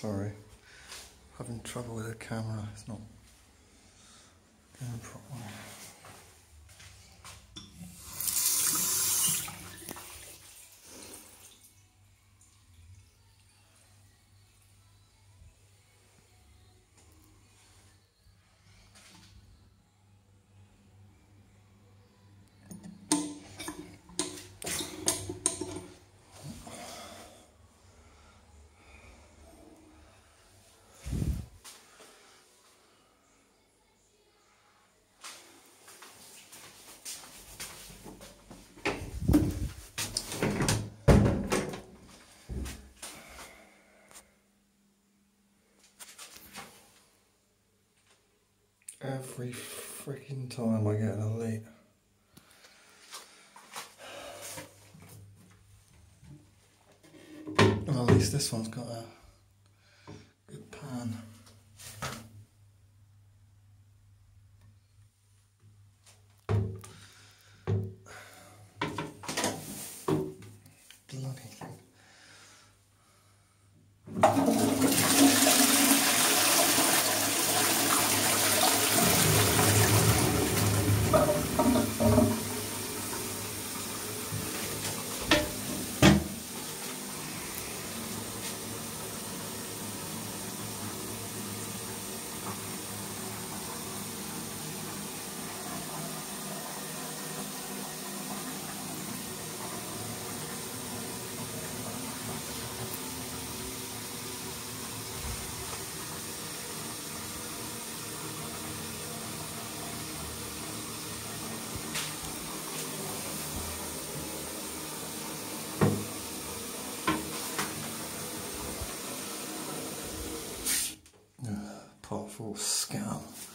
Sorry. Having trouble with the camera. It's not going properly. Every freaking time I get an elite. Well, at least this one's got a good pan. Full scum.